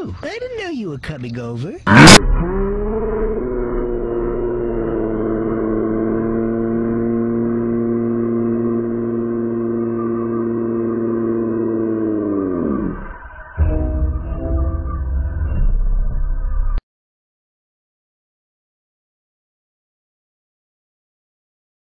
I didn't know you were coming over.